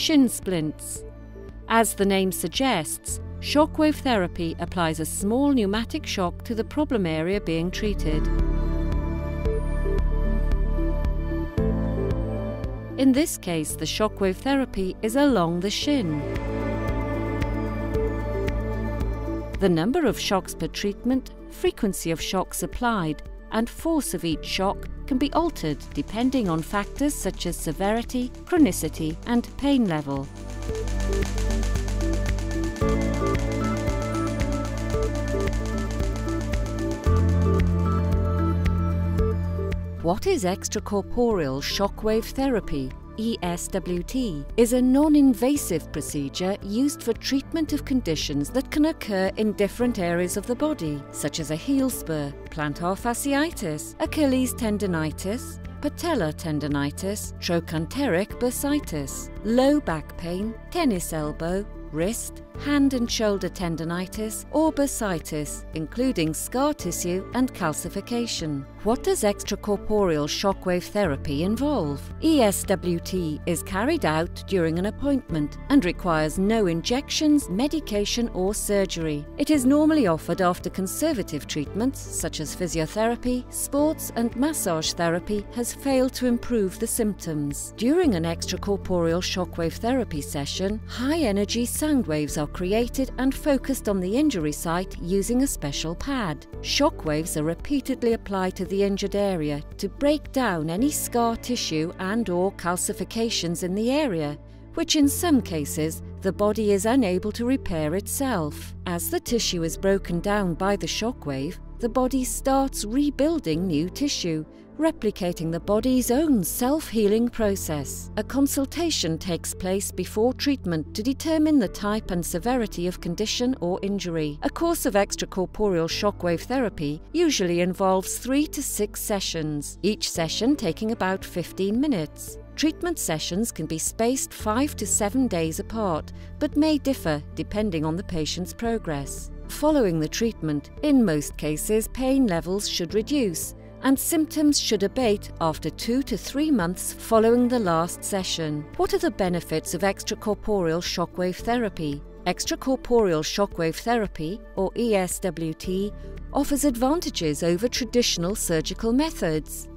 shin splints. As the name suggests, shockwave therapy applies a small pneumatic shock to the problem area being treated. In this case, the shockwave therapy is along the shin. The number of shocks per treatment, frequency of shocks applied, and force of each shock can be altered depending on factors such as severity, chronicity, and pain level. What is extracorporeal shockwave therapy? ESWT is a non-invasive procedure used for treatment of conditions that can occur in different areas of the body, such as a heel spur, plantar fasciitis, Achilles tendonitis, patellar tendonitis, trochanteric bursitis, low back pain, tennis elbow, wrist, hand and shoulder tendonitis, or bursitis, including scar tissue and calcification. What does extracorporeal shockwave therapy involve? ESWT is carried out during an appointment and requires no injections, medication, or surgery. It is normally offered after conservative treatments such as physiotherapy, sports, and massage therapy has failed to improve the symptoms. During an extracorporeal shockwave therapy session, high energy sound waves are created and focused on the injury site using a special pad. Shock waves are repeatedly applied to the injured area to break down any scar tissue and or calcifications in the area, which in some cases the body is unable to repair itself. As the tissue is broken down by the shockwave, the body starts rebuilding new tissue, replicating the body's own self-healing process. A consultation takes place before treatment to determine the type and severity of condition or injury. A course of extracorporeal shockwave therapy usually involves three to six sessions, each session taking about 15 minutes. Treatment sessions can be spaced five to seven days apart, but may differ depending on the patient's progress. Following the treatment, in most cases, pain levels should reduce, and symptoms should abate after two to three months following the last session. What are the benefits of extracorporeal shockwave therapy? Extracorporeal shockwave therapy, or ESWT, offers advantages over traditional surgical methods.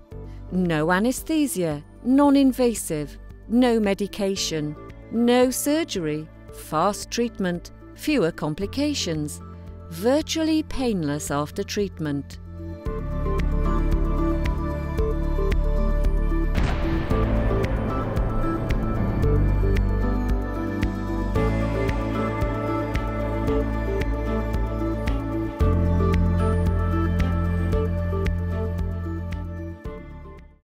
No anesthesia, non invasive, no medication, no surgery, fast treatment, fewer complications, virtually painless after treatment.